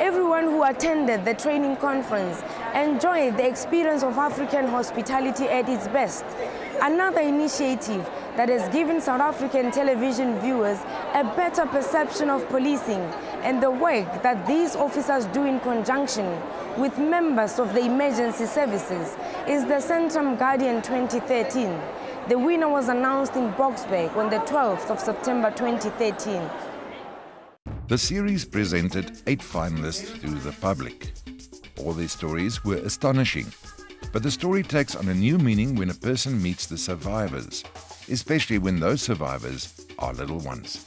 Everyone who attended the training conference enjoyed the experience of African hospitality at its best. Another initiative that has given South African television viewers a better perception of policing and the work that these officers do in conjunction with members of the emergency services is the Centrum Guardian 2013. The winner was announced in Boksburg on the 12th of September 2013. The series presented eight finalists to the public. All their stories were astonishing, but the story takes on a new meaning when a person meets the survivors, especially when those survivors are little ones.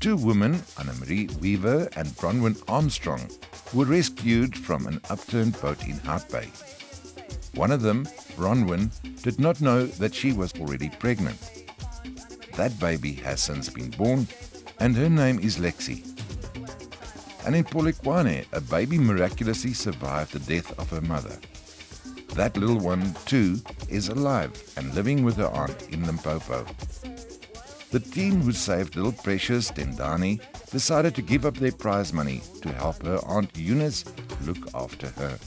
Two women, Anna-Marie Weaver and Bronwyn Armstrong, were rescued from an upturned boat in Hout Bay. One of them, Bronwyn, did not know that she was already pregnant. That baby has since been born and her name is Lexi. And in Polokwane, a baby miraculously survived the death of her mother. That little one, too, is alive and living with her aunt in Limpopo. The team who saved little Precious Tendani decided to give up their prize money to help her aunt Eunice look after her.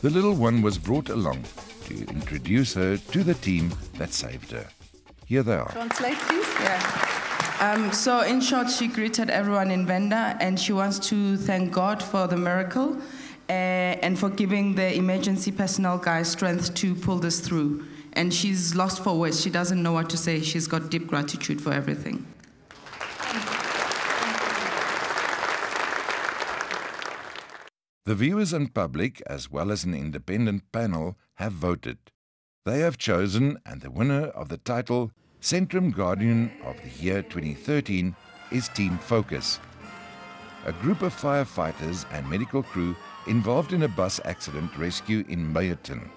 The little one was brought along to introduce her to the team that saved her. Here they are. Translate, please. Yeah. Um, so, in short, she greeted everyone in Venda and she wants to thank God for the miracle uh, and for giving the emergency personnel guys strength to pull this through. And she's lost for words. She doesn't know what to say. She's got deep gratitude for everything. The viewers and public, as well as an independent panel, have voted. They have chosen, and the winner of the title Centrum Guardian of the Year 2013 is Team Focus, a group of firefighters and medical crew involved in a bus accident rescue in Meyerton.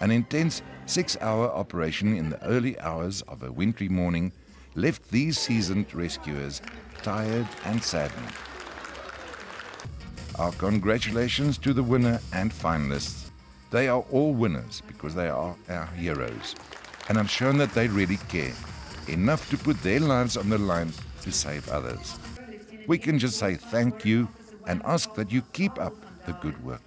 An intense six hour operation in the early hours of a wintry morning left these seasoned rescuers tired and saddened. Our congratulations to the winner and finalists. They are all winners because they are our heroes and I've shown that they really care, enough to put their lives on the line to save others. We can just say thank you and ask that you keep up the good work.